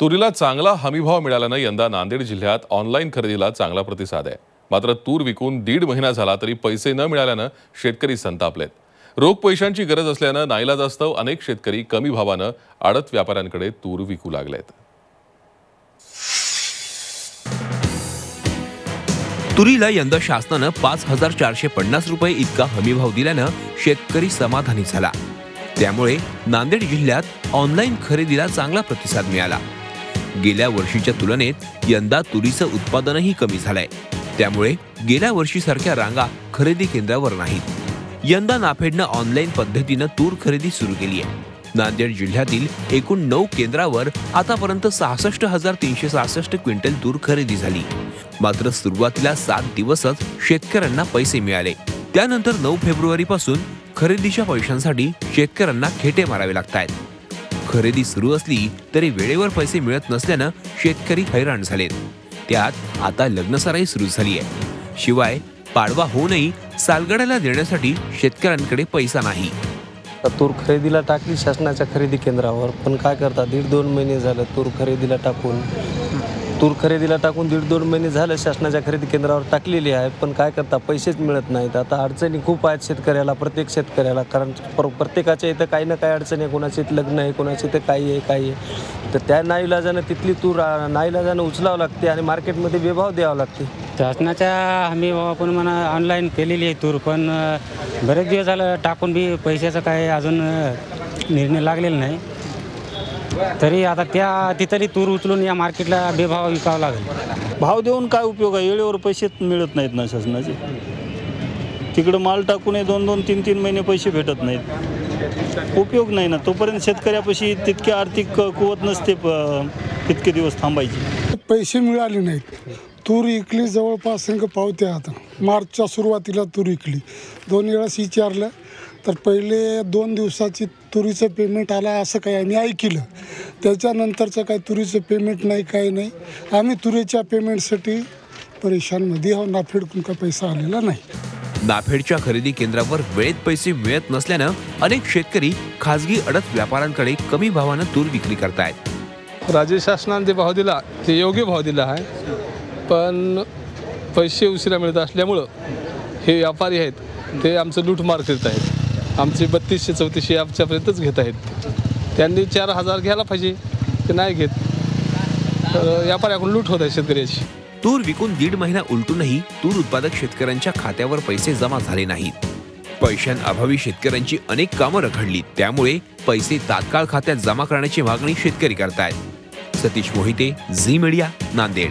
तुरीला चांगला हमीभाव मिळाल्यानं यंदा नांदेड जिल्ह्यात ऑनलाईन खरेदीला चांगला प्रतिसाद आहे. मात्र तूर विकून दीड महिना झाला तरी पैसे न मिळाल्यानं शेतकरी संतापलेत. रोख पैशांची गरज असल्यानं नाईलाजास्तव अनेक शेतकरी कमी भावानं आडत व्यापाऱ्यांकडे तूर विकू लागलेत. तुरीला यंदा शासनानं पाच हजार चारशे पन्नास रुपये इतका हमीभाव दिल्यानं शेतकरी समाधानी झाला. त्यामुळे नांदेड जिल्ह्यात ऑनलाईन खरेदीला चांगला प्रतिसाद मिळाला. गेल्या वर्षीच्या तुलनेत यंदा तुरीचं उत्पादनही कमी झालंय. त्यामुळे गेल्या वर्षीसारख्या रांगा खरेदी केंद्रावर नाहीत. यंदा नाफेडनं ऑनलाईन पद्धतीनं तूर खरेदी सुरू केली आहे नांदेड जिल्ह्यातील एकूण नऊ केंद्रावर आतापर्यंत सहासष्ट हजार तीनशे सहासष्ट क्विंटल तूर खरेदी झाली. मात्र सुरुवातीला सात दिवसच शेतकऱ्यांना पैसे मिळाले. त्यानंतर नऊ फेब्रुवारी पासून खरेदीच्या पैशांसाठी शेतकऱ्यांना खेटे मारावे लागत आहेत खरेदी सुरू असली तरी वेळेवर पैसे मिळत नसल्यानं शेतकरी हैराण झालेत. त्यात आता लग्नसराई सुरू झाली आहे शिवाय पाडवा होऊनही सालगड्याला देण्यासाठी शेतकऱ्यांकडे पैसा नाही. तूर खरेदीला टाकली शासनाच्या खरेदी केंद्रावर. पण काय करता? दीड दोन महिने झालं तूर खरेदीला टाकून. तूर खरेदीला टाकून दीड दोन महिने झालं शासनाच्या खरेदी केंद्रावर टाकलेली आहे पण काय करता? पैसेच मिळत नाहीत. आता अडचणी खूप आहेत शेतकऱ्याला प्रत्येक शेतकऱ्याला कारण प्र- प्रत्येकाच्या इथं काही ना काही अडचणी आहे. कोणाची इथं लग्न आहे कोणाची इथं काही आहे काही आहे. तर त्या नाईलाजानं तिथली तूर नाईलाजानं उचलावं लागते आणि मार्केटमध्ये बेभाव द्यावा लागते. शासनाच्या हमी आपण म्हणा ऑनलाईन केलेली आहे तूर पण बरेच दिवस झालं टाकून बी पैशाचं काय अजून निर्णय लागलेला नाही. तरी आता त्या तिथली तूर उचलून या मार्केटला बेभाव विकावं लागेल. भाव देऊन काय उपयोग आहे? वेळेवर पैसेच मिळत नाहीत ना शासनाचे. तिकडं माल टाकूनही दोन दोन तीन तीन महिने पैसे भेटत नाहीत. उपयोग नाही ना. तोपर्यंत शेतकऱ्यापाशी तितके आर्थिक कुवत नसते प- तितके दिवस थांबायचे. पैसे मिळाले नाहीत. तूर इकली जवळपास संघ पावत्या आता. मार्चच्या सुरुवातीला तूर इकली. दोन वेळास विचारलं तर पहिले दोन दिवसाची तुरीचं पेमेंट आला असं काही आम्ही ऐकलं. त्याच्यानंतरचं काही तुरीचं पेमेंट नाही काही नाही. आम्ही तुरीच्या पेमेंटसाठी परेशानमध्ये आहो नाफेडकून काही पैसा आलेला नाही. नाफेडच्या खरेदी केंद्रावर वेळेत पैसे मिळत नसल्यानं अनेक शेतकरी खासगी अडत व्यापाऱ्यांकडे कमी भावानं तूर विक्री करतायत. राज्य शासनाने जे भाव दिला ते योग्य भाव दिला आहे. पण पैसे उशिरा मिळत असल्यामुळं हे व्यापारी आहेत ते आमचं लूटमार करीत आहेत. आमचे बत्तीसशे चौतीसशे आमच्यापर्यंतच घेत आहेत. त्यांनी चार हजार घ्यायला पाहिजे ते नाही घेत. तर व्यापाऱ्याकडून लूट होत आहे शेतकऱ्याची. तूर विकून दीड महिना उलटूनही तूर उत्पादक शेतकऱ्यांच्या खात्यावर पैसे जमा झाले नाहीत. पैशांअभावी शेतकऱ्यांची अनेक कामं रखडली त्यामुळे पैसे तात्काळ खात्यात जमा करण्याची मागणी शेतकरी करतायत. Satish Mohite Zee media Nanded.